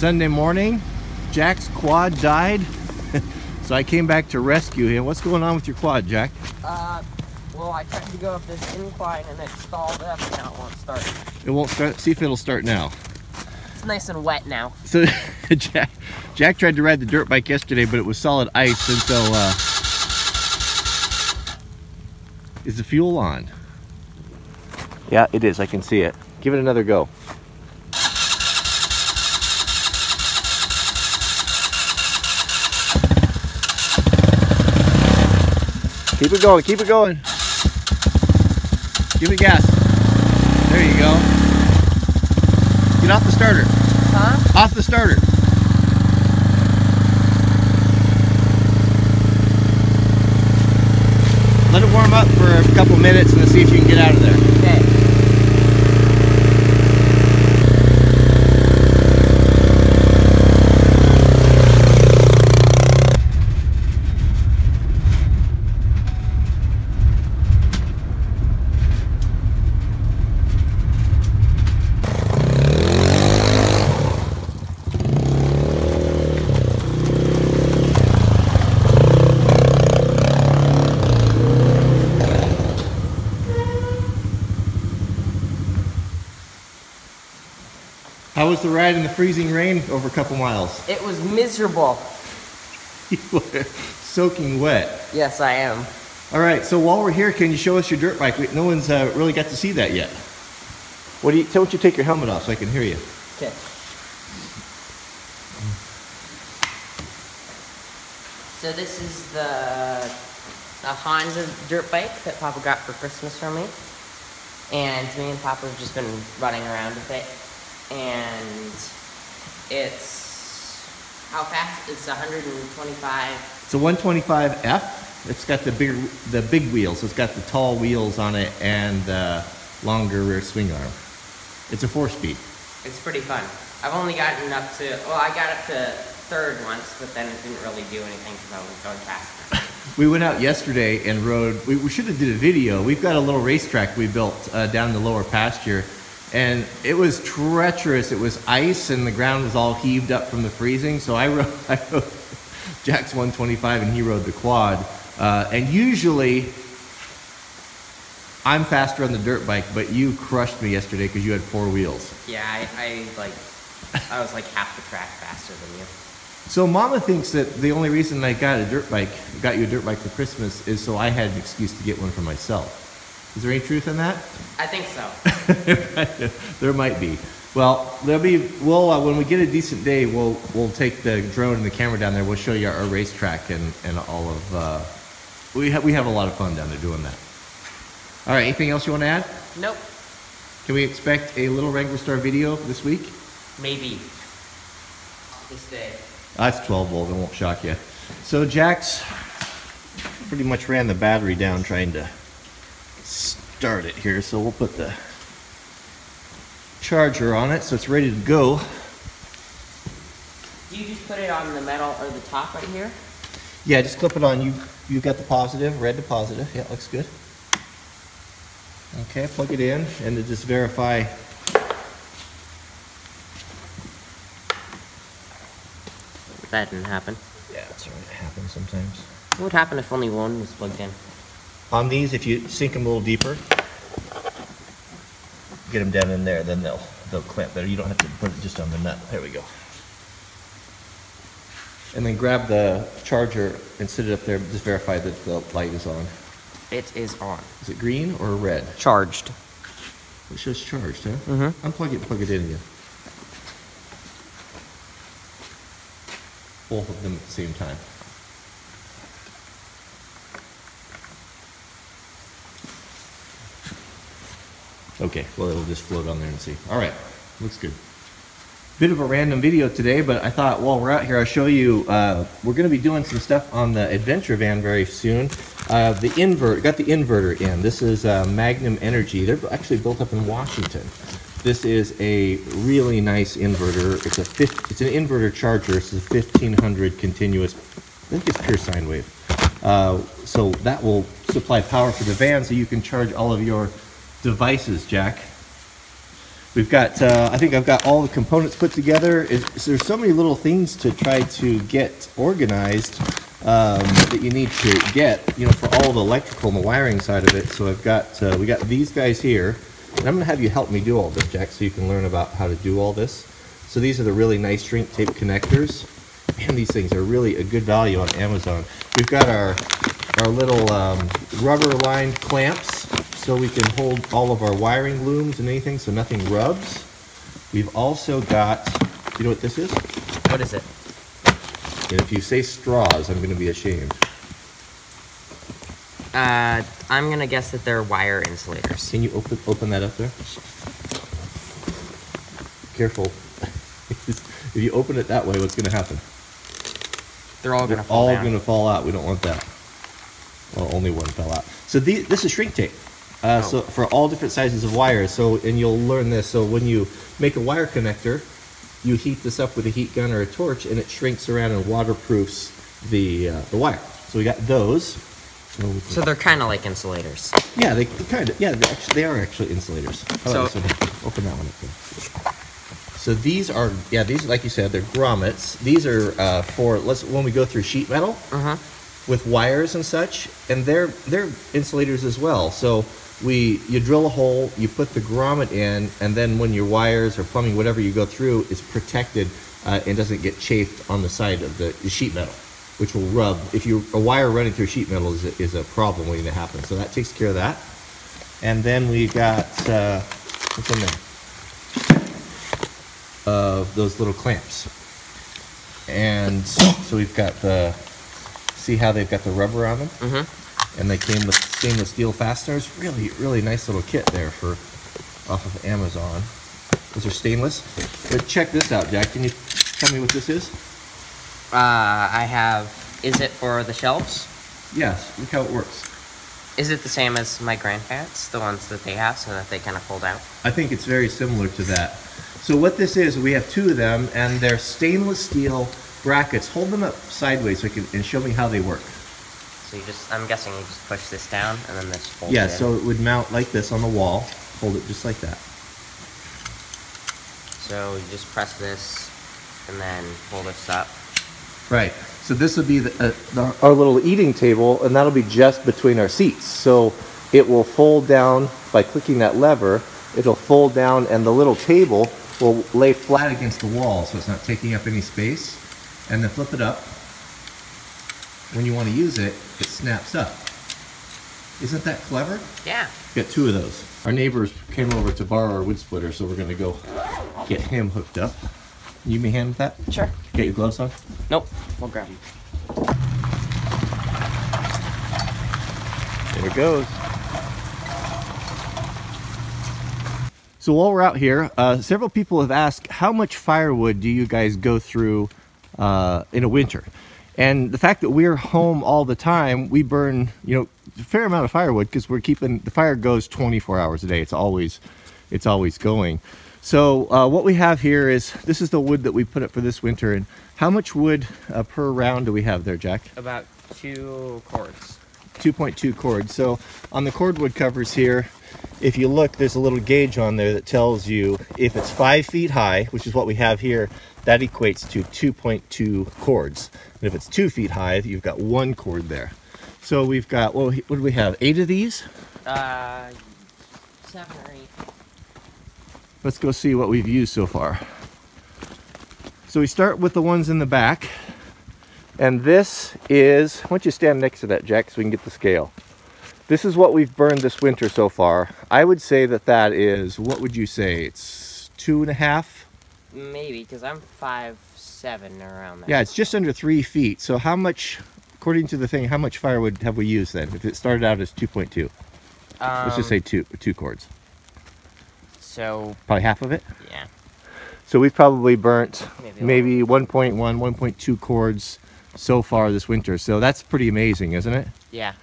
Sunday morning. Jack's quad died. so I came back to rescue him. What's going on with your quad, Jack? Uh, well, I tried to go up this incline and it stalled up and now it won't start. It won't start. See if it'll start now. It's nice and wet now. So Jack, Jack tried to ride the dirt bike yesterday, but it was solid ice, and so uh, is the fuel on? Yeah, it is. I can see it. Give it another go. Keep it going, keep it going. Give it gas. There you go. Get off the starter. Huh? Off the starter. Let it warm up for a couple minutes and then see if you can get out of there. Okay. How was the ride in the freezing rain over a couple miles? It was miserable. You were soaking wet. Yes, I am. All right, so while we're here, can you show us your dirt bike? No one's uh, really got to see that yet. What do you, tell don't you take your helmet off so I can hear you. Okay. So this is the a Honda dirt bike that Papa got for Christmas from me. And me and Papa have just been running around with it. And it's how fast? It's 125. It's a 125F. It's got the bigger, the big wheels. It's got the tall wheels on it and the longer rear swing arm. It's a four-speed. It's pretty fun. I've only gotten up to well, I got up to third once, but then it didn't really do anything because I was going faster. We went out yesterday and rode. We, we should have did a video. We've got a little racetrack we built uh, down the lower pasture, and it was treacherous. It was ice, and the ground was all heaved up from the freezing. So I rode, I rode Jack's 125, and he rode the quad. Uh, and usually, I'm faster on the dirt bike, but you crushed me yesterday because you had four wheels. yeah, I, I like I was like half the track faster than you. So Mama thinks that the only reason I got a dirt bike, got you a dirt bike for Christmas, is so I had an excuse to get one for myself. Is there any truth in that? I think so. there might be. Well, there'll be. We'll uh, when we get a decent day, we'll we'll take the drone and the camera down there. We'll show you our racetrack and and all of. Uh, we have we have a lot of fun down there doing that. All right. Anything else you want to add? Nope. Can we expect a little Wranglerstar video this week? Maybe. This day. That's 12 volt. It won't shock you. So Jack's pretty much ran the battery down trying to start it here. So we'll put the charger on it so it's ready to go. Do you just put it on the metal or the top right here? Yeah, just clip it on. You you got the positive, red to positive. Yeah, looks good. Okay, plug it in and to just verify. That didn't happen. Yeah, that's right. It happens sometimes. What would happen if only one was plugged in? On these, if you sink them a little deeper, get them down in there, then they'll they'll clamp better. You don't have to put it just on the nut. There we go. And then grab the charger and sit it up there. Just verify that the light is on. It is on. Is it green or red? Charged. It shows charged, huh? Mm-hmm. Unplug it and plug it in again. Both of them at the same time. Okay, well, it'll just float on there and see. All right, looks good. Bit of a random video today, but I thought while we're out here, I'll show you. Uh, we're going to be doing some stuff on the adventure van very soon. Uh, the invert, got the inverter in. This is uh, Magnum Energy. They're actually built up in Washington. This is a really nice inverter. It's a it's an inverter charger. It's a 1500 continuous. I think it's pure sine wave. Uh, so that will supply power for the van, so you can charge all of your devices, Jack. We've got, uh, I think I've got all the components put together. It's, there's so many little things to try to get organized um, that you need to get, you know, for all the electrical and the wiring side of it. So I've got, uh, we got these guys here. And I'm gonna have you help me do all this, Jack, so you can learn about how to do all this. So these are the really nice shrink tape connectors. And these things are really a good value on Amazon. We've got our, our little um, rubber lined clamps so we can hold all of our wiring looms and anything so nothing rubs. We've also got, you know what this is? What is it? And if you say straws, I'm going to be ashamed. Uh, I'm gonna guess that they're wire insulators. Can you open open that up there? Careful. if you open it that way, what's going to happen? They're all gonna fall all going to fall out. We don't want that. Well, only one fell out. So the, this is shrink tape. Uh, Oh. So for all different sizes of wires. So and you'll learn this. So when you make a wire connector, you heat this up with a heat gun or a torch, and it shrinks around and waterproofs the uh, the wire. So we got those. So, So they're kind of like insulators. yeah, they kind of yeah, they actually they are actually insulators. How So- Open that one up there. So these are yeah these like you said they're grommets. These are uh, for let's when we go through sheet metal Uh huh. with wires and such, and they're they're insulators as well. So we you drill a hole, you put the grommet in, and then when your wires or plumbing whatever you go through is protected uh, and doesn't get chafed on the side of the, sheet metal, which will rub. If you a wire running through sheet metal is a, is a problem waiting to happen. So that takes care of that. And then we got uh, what's in there? Uh, those little clamps. And so we've got the see how they've got the rubber on them Mm-hmm. and they came with stainless steel fasteners. Really, really nice little kit there for off of Amazon. Those are stainless. But check this out, Jack. Can you tell me what this is? Uh, I have. Is it for the shelves? Yes. Look how it works. Is it the same as my grandparents, the ones that they have, so that they kind of fold out? I think it's very similar to that. So what this is, we have two of them, and they're stainless steel brackets. Hold them up sideways so you can, and show me how they work. So you just, I'm guessing you just push this down and then this folds Yeah, in. so it would mount like this on the wall. Hold it just like that. So you just press this and then pull this up. Right. So this would be the, uh, the, our little eating table, and that'll be just between our seats. So it will fold down by clicking that lever. It'll fold down, and the little table will lay flat against the wall, so it's not taking up any space. And then flip it up. When you want to use it, it snaps up. Isn't that clever? Yeah. Got two of those. Our neighbors came over to borrow our wood splitter, so we're gonna go get him hooked up. You me hand with that? Sure. Get your gloves on. Nope. We'll grab them. There it goes. So while we're out here, uh, several people have asked, how much firewood do you guys go through uh, in a winter? And the fact that we're home all the time, we burn, you know, a fair amount of firewood because we're keeping the fire goes 24 hours a day. It's always, it's always going. So uh, what we have here is this is the wood that we put up for this winter. And how much wood uh, per round do we have there, Jack? About two cords. 2.2 cord. So on the cordwood covers here, if you look, there's a little gauge on there that tells you if it's five feet high, which is what we have here, that equates to 2.2 cords. And if it's two feet high, you've got one cord there. So we've got, well, what do we have? Eight of these? Uh, seven or eight. Let's go see what we've used so far. So we start with the ones in the back. And this is, why don't you stand next to that, Jack, so we can get the scale. This is what we've burned this winter so far. I would say that that is, what would you say? It's two and a half? Maybe, because I'm five seven around there. Yeah, it's just under three feet. So how much, according to the thing, how much firewood have we used then? If it started out as 2.2, Um, let's just say two, two cords. So, Probably half of it. yeah. So we've probably burnt Maybe maybe 1.1, 1.2 cords so far this winter. So that's pretty amazing, isn't it? Yeah.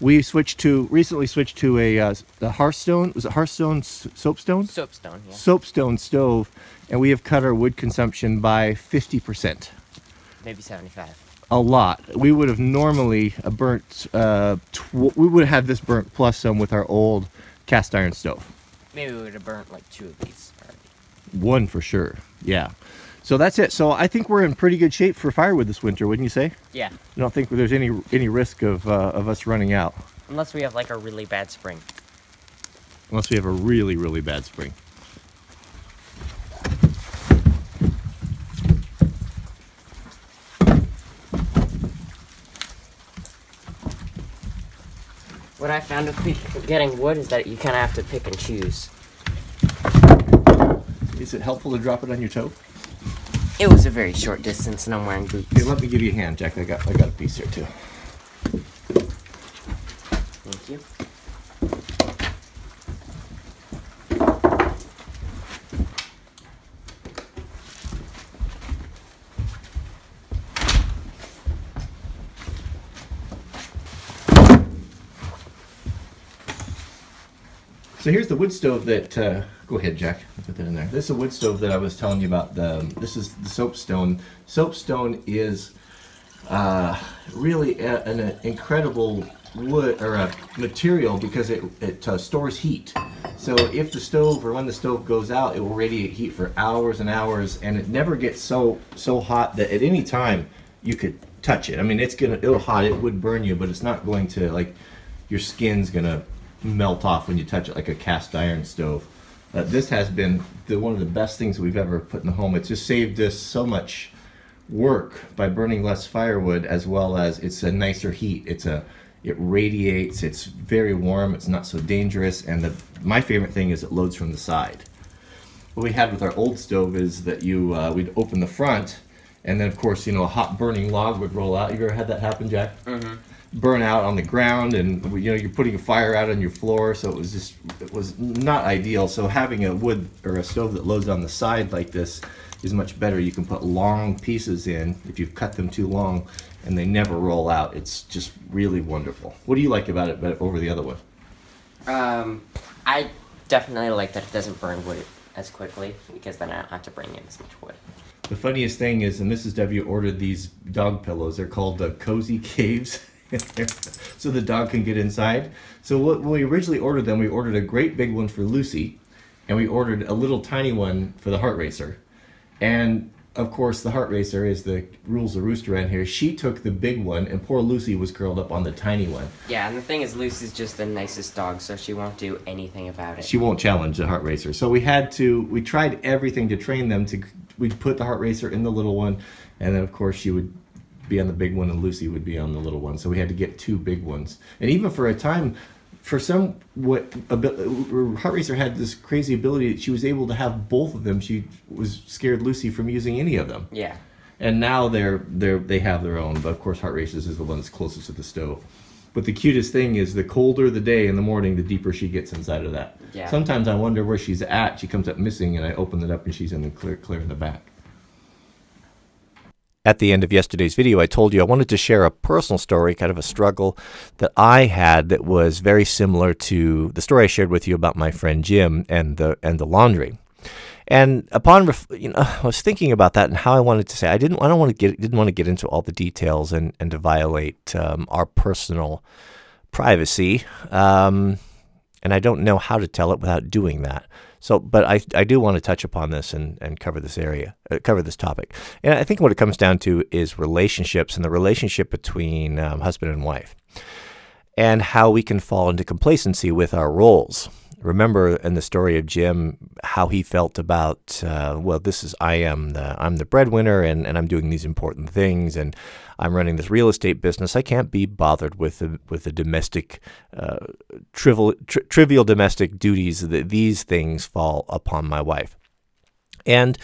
We switched to recently switched to a uh, the Hearthstone. Was it Hearthstone soapstone? Soapstone, yeah. Soapstone stove, and we have cut our wood consumption by 50 percent. Maybe 75. A lot. We would have normally uh, burnt. Uh, tw- we would have had this burnt plus some with our old cast iron stove. Maybe we would have burnt like two of these. Or One for sure. Yeah. So that's it. So I think we're in pretty good shape for firewood this winter, wouldn't you say? Yeah. I don't think there's any any risk of uh, of us running out, Unless we have like a really bad spring. unless we have a really really bad spring. What I found with getting wood is that you kind of have to pick and choose. Is it helpful to drop it on your toe? It was a very short distance, and I'm wearing boots. Here, let me give you a hand, Jack. I got I got a piece here too. Thank you. So here's the wood stove that. Uh, go ahead, Jack. Put that in there. This is a wood stove that I was telling you about. The this is the soapstone. Soapstone is uh, really a, an uh, incredible wood or a material because it it uh, stores heat. So if the stove or when the stove goes out, it will radiate heat for hours and hours, and it never gets so so hot that at any time you could touch it. I mean, it's gonna it'll hot. It would burn you, but it's not going to like your skin's gonna melt off when you touch it like a cast iron stove. Uh, this has been the, one of the best things we've ever put in the home. It's just saved us so much work by burning less firewood, as well as it's a nicer heat. It's a it radiates. It's very warm. It's not so dangerous. And the, my favorite thing is it loads from the side. What we had with our old stove is that you uh, we'd open the front, and then of course you know a hot burning log would roll out. You ever had that happen, Jack? Mm-hmm. Burn out on the ground, and you know you're putting a fire out on your floor, so it was just it was not ideal. So having a wood or a stove that loads on the side like this is much better. You can put long pieces in if you've cut them too long, and they never roll out. It's just really wonderful. What do you like about it but over the other one? Um, I definitely like that it doesn't burn wood as quickly because then I don't have to bring in as much wood. The funniest thing is, and Mrs. W ordered these dog pillows. They're called the Cozy Caves, so the dog can get inside. So what, when we originally ordered them, we ordered a great big one for Lucy, and we ordered a little tiny one for the Heart Racer. And of course, the Heart Racer is the rules the rooster around here. She took the big one, and poor Lucy was curled up on the tiny one. Yeah, and the thing is, Lucy's just the nicest dog, so she won't do anything about it. She won't challenge the Heart Racer. So we had to, we tried everything to train them to, we'd put the Heart Racer in the little one, and then of course she would be on the big one and Lucy would be on the little one. So we had to get two big ones. And even for a time, for some, what, Heart Racer had this crazy ability that she was able to have both of them. She was scared Lucy from using any of them. Yeah. And now they're they're they have their own, but of course Heart Races is the one that's closest to the stove. But the cutest thing is the colder the day in the morning, the deeper she gets inside of that. Yeah. Sometimes I wonder where she's at. She comes up missing, and I open it up, and she's in the clear clear in the back. At the end of yesterday's video, I told you I wanted to share a personal story, kind of a struggle that I had that was very similar to the story I shared with you about my friend Jim and the and the laundry. And upon you know, I was thinking about that and how I wanted to say I didn't I don't want to get didn't want to get into all the details and and to violate um, our personal privacy. Um, and I don't know how to tell it without doing that. So, but I, I do want to touch upon this and, and cover this area, uh, cover this topic. And I think what it comes down to is relationships and the relationship between um, husband and wife and how we can fall into complacency with our roles. Remember in the story of Jim how he felt about uh, well this is I am the I'm the breadwinner and, and I'm doing these important things and I'm running this real estate business I can't be bothered with the, with the domestic uh, trivial tri- trivial domestic duties that these things fall upon my wife and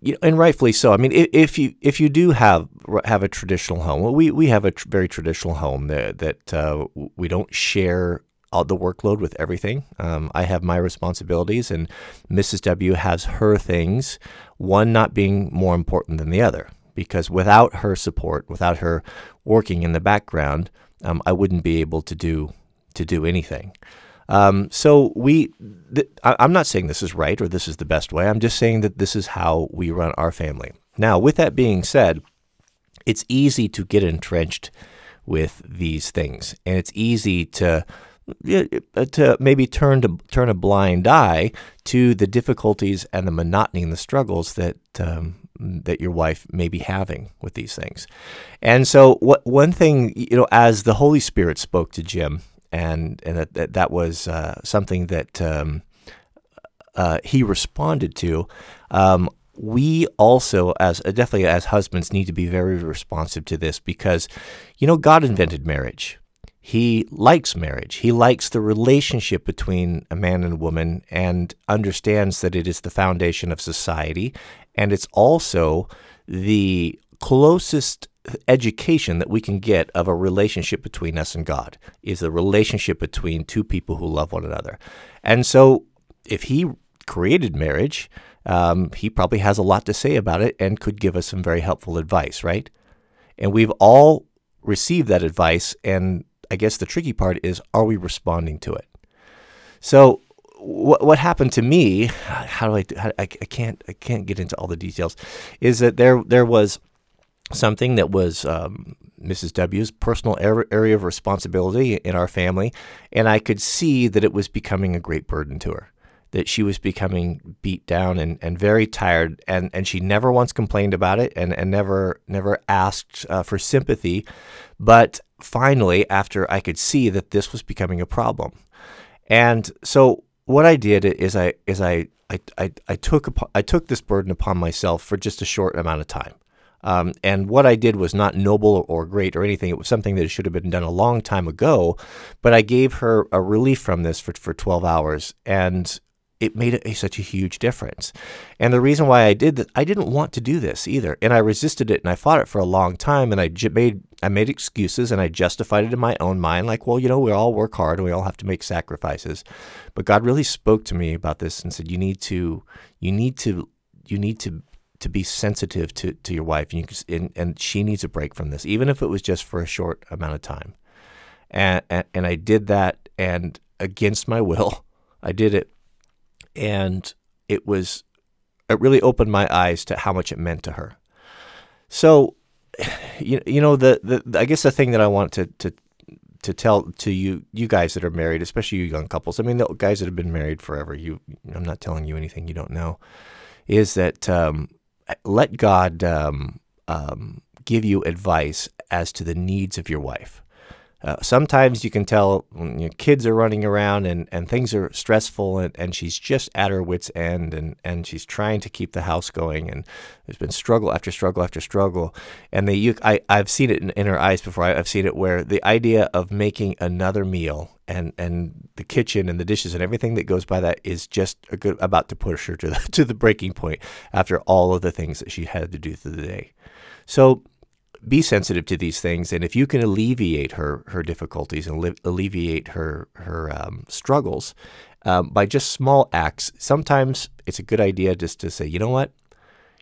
you know, and rightfully so. I mean, if, you if you do have have a traditional home, well, we we have a tr- very traditional home that that uh, we don't share all the workload with everything. Um, I have my responsibilities, and Mrs. W has her things. One not being more important than the other, because without her support, without her working in the background, um, I wouldn't be able to do to do anything. Um, so we, I, I'm not saying this is right or this is the best way. I'm just saying that this is how we run our family. Now, with that being said, it's easy to get entrenched with these things, and it's easy to to maybe turn to turn a blind eye to the difficulties and the monotony and the struggles that um, that your wife may be having with these things. And so, what one thing you know, as the Holy Spirit spoke to Jim, and and that that, that was uh, something that um, uh, he responded to. Um, we also, as definitely as husbands, need to be very responsive to this because, you know, God invented marriage. He likes marriage. He likes the relationship between a man and a woman and understands that it is the foundation of society. And it's also the closest education that we can get of a relationship between us and God is a relationship between two people who love one another. And so if he created marriage, um, he probably has a lot to say about it and could give us some very helpful advice, right? And we've all received that advice. And I guess the tricky part is are we responding to it? So, what what happened to me? How do I, how, I? I can't I can't get into all the details. Is that there there was something that was um, Mrs. W's personal area of responsibility in our family, and I could see that it was becoming a great burden to her that she was becoming beat down and, and very tired and, and she never once complained about it and, and never never asked uh, for sympathy but finally after I could see that this was becoming a problem and so what I did is I is I I, I, I took I took this burden upon myself for just a short amount of time um, and what I did was not noble or great or anything. It was something that should have been done a long time ago. But I gave her a relief from this for, for 12 hours. And it made a, such a huge difference. And the reason why I did that, I didn't want to do this either, and I resisted it, and I fought it for a long time, and I made I made excuses, and I justified it in my own mind, like, well, you know, we all work hard, and we all have to make sacrifices. But God really spoke to me about this and said, you need to, you need to, you need to. To be sensitive to, to your wife, and, you, and, and she needs a break from this, even if it was just for a short amount of time. And, and, and I did that, and against my will, I did it and it was it really opened my eyes to how much it meant to her. So, you, you know the, the I guess the thing that I want to to to tell to you you guys that are married, especially you young couples. I mean, the guys that have been married forever. You, I'm not telling you anything you don't know. Is that um, let God um, um, give you advice as to the needs of your wife. Uh, sometimes you can tell when your kids are running around and, and things are stressful and, and she's just at her wits end and, and she's trying to keep the house going and there's been struggle after struggle after struggle. And they you, I, I've seen it in, in her eyes before. I, have seen it where the idea of making another meal and, and the kitchen and the dishes and everything that goes by that is just good about to push her to the, to the breaking point after all of the things that she had to do through the day. So be sensitive to these things, and if you can alleviate her her difficulties and alleviate her her um, struggles um, by just small acts, sometimes it's a good idea just to say, you know what,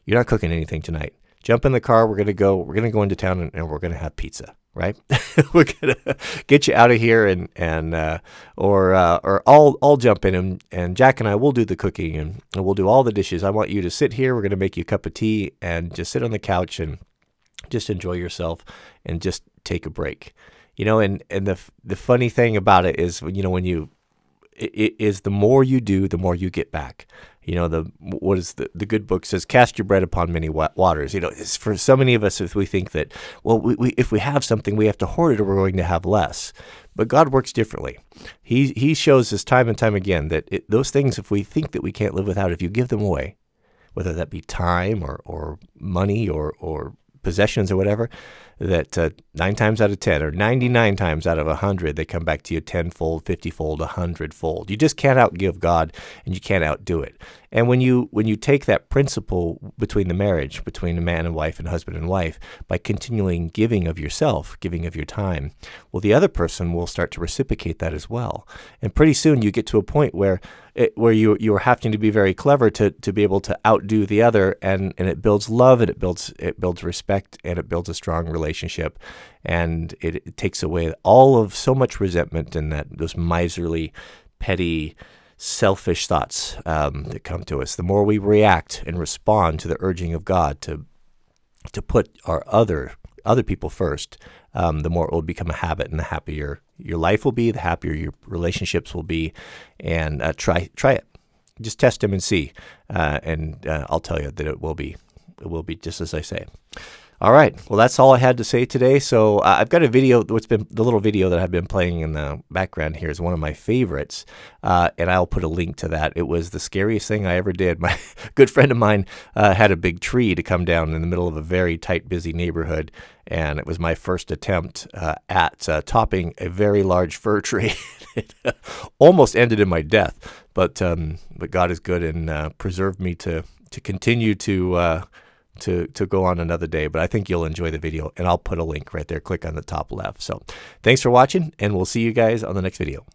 you're not cooking anything tonight. Jump in the car. We're gonna go. We're gonna go into town and, and we're gonna have pizza. Right? we're gonna get you out of here and and uh, or uh, or I'll I'll jump in and, and Jack and I will do the cooking and, and we'll do all the dishes. I want you to sit here. We're gonna make you a cup of tea and just sit on the couch and just enjoy yourself and just take a break. You know, and and the the funny thing about it is, you know, when you it is the more you do, the more you get back. You know, the what is the the good book says, cast your bread upon many waters. You know, it's for so many of us, if we think that, well, we, we, if we have something, we have to hoard it, or we're going to have less. But God works differently. He He shows us time and time again that it, those things, if we think that we can't live without, if you give them away, whether that be time or or money or or possessions or whatever, that uh, nine times out of 10 or 99 times out of 100, they come back to you tenfold, 50 fold, 100 fold. You just can't outgive God and you can't outdo it. And when you when you take that principle between the marriage, between a man and wife and husband and wife, by continuing giving of yourself, giving of your time, well, the other person will start to reciprocate that as well. And pretty soon you get to a point where it, where you you are having to be very clever to to be able to outdo the other, and and it builds love and it builds it builds respect and it builds a strong relationship, and it, it takes away all of so much resentment and that those miserly, petty selfish thoughts um, that come to us. The more we react and respond to the urging of God to to put our other other people first, um, the more it will become a habit, and the happier your life will be, the happier your relationships will be. And uh, try try it. Just test them and see, uh, and uh, I'll tell you that it will be it will be just as I say. All right. Well, that's all I had to say today. So uh, I've got a video. What's been the little video that I've been playing in the background here is one of my favorites, uh, and I'll put a link to that. It was the scariest thing I ever did. My good friend of mine uh, had a big tree to come down in the middle of a very tight, busy neighborhood, and it was my first attempt uh, at uh, topping a very large fir tree. it almost ended in my death, but um, but God is good and uh, preserved me to to continue to to, to go on another day, but I think you'll enjoy the video and I'll put a link right there. Click on the top left. So thanks for watching and we'll see you guys on the next video.